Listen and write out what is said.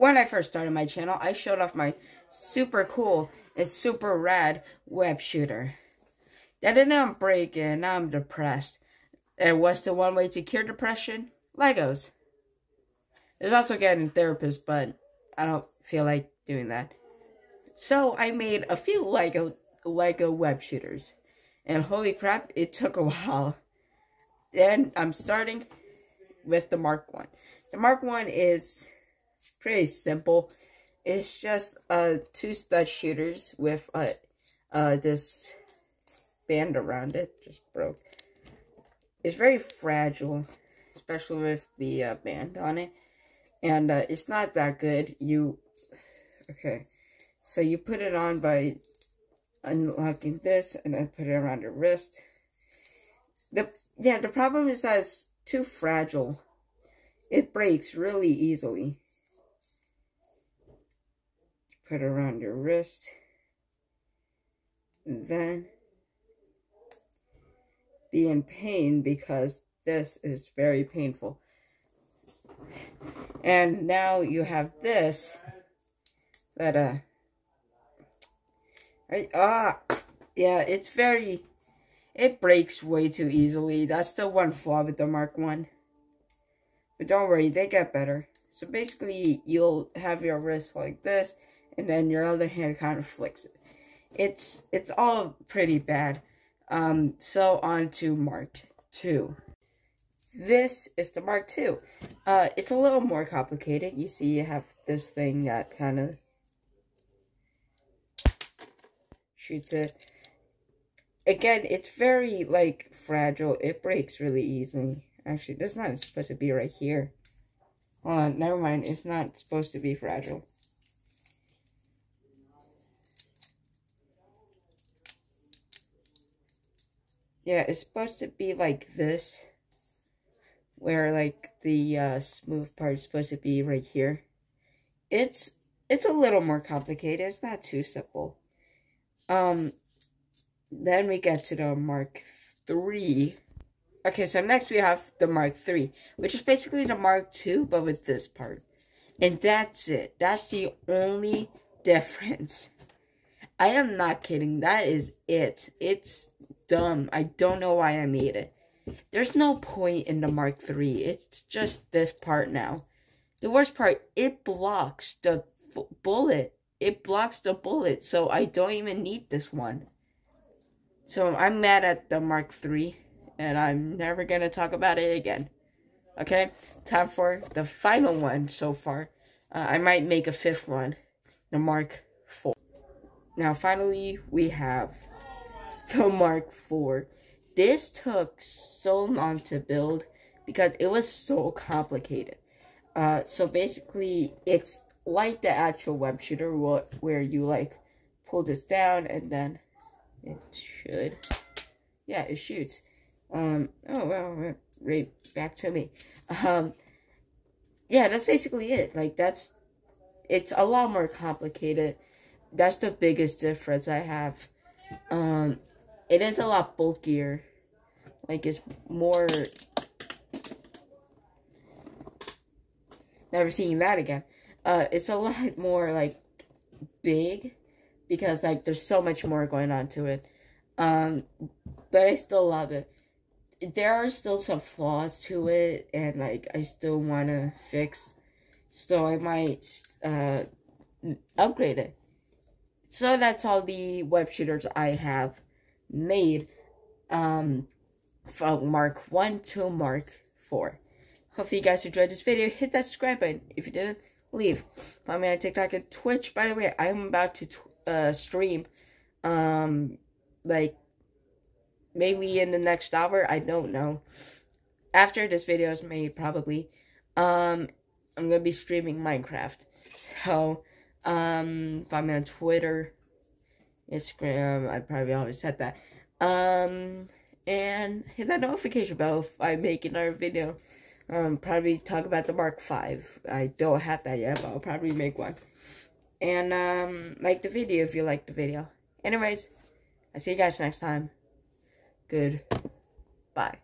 when I first started my channel, I showed off my super cool and super rad web shooter. That didn't um, break and now I'm depressed. And what's the one way to cure depression? Legos. There's also getting therapists, but I don't feel like doing that. So I made a few Lego Lego web shooters. And holy crap, it took a while. And I'm starting with the Mark 1. The Mark 1 is pretty simple. It's just uh, two stud shooters with uh, uh, this band around it. Just broke. It's very fragile, especially with the uh, band on it. And uh, it's not that good. You, okay, so you put it on by unlocking this and then put it around your wrist. The Yeah, the problem is that it's too fragile. It breaks really easily. Put around your wrist. And then be in pain because this is very painful. And now you have this that uh ah yeah, it's very it breaks way too easily. That's the one flaw with the Mark 1. But don't worry, they get better. So basically, you'll have your wrist like this, and then your other hand kind of flicks it. It's it's all pretty bad. Um, so on to Mark 2. This is the Mark II. Uh, it's a little more complicated. You see you have this thing that kind of shoots it. Again, it's very, like, fragile. It breaks really easily. Actually, this is not supposed to be right here. Hold on, never mind. It's not supposed to be fragile. Yeah, it's supposed to be like this. Where, like, the uh, smooth part is supposed to be right here. It's, it's a little more complicated. It's not too simple. Um, then we get to the Mark 3 Okay, so next we have the Mark 3, which is basically the Mark 2, but with this part. And that's it. That's the only difference. I am not kidding. That is it. It's dumb. I don't know why I made it. There's no point in the Mark III. It's just this part now. The worst part, it blocks the bullet. It blocks the bullet, so I don't even need this one. So I'm mad at the Mark III and I'm never to talk about it again. Okay, time for the final one so far. Uh, I might make a fifth one, the Mark IV. Now, finally, we have the Mark IV. This took so long to build because it was so complicated. Uh, so basically, it's like the actual web shooter where you like pull this down and then it should, yeah, it shoots. Um, oh, well, right back to me. Um, yeah, that's basically it. Like, that's, it's a lot more complicated. That's the biggest difference I have. Um, it is a lot bulkier. Like, it's more... Never seeing that again. Uh, it's a lot more, like, big. Because, like, there's so much more going on to it. Um, but I still love it there are still some flaws to it, and like I still want to fix, so I might uh, upgrade it. So that's all the web shooters I have made um, from Mark 1 to Mark 4. Hopefully you guys enjoyed this video. Hit that subscribe button. If you didn't, leave. Follow me on TikTok and Twitch. By the way, I'm about to uh, stream um, like maybe in the next hour, I don't know. After this video is made, probably, um, I'm gonna be streaming Minecraft. So, um, find me on Twitter, Instagram, I probably always said that. Um, and hit that notification bell if I make another video. Um, probably talk about the Mark V. I don't have that yet, but I'll probably make one. And, um, like the video if you like the video. Anyways, I'll see you guys next time. Good. Bye.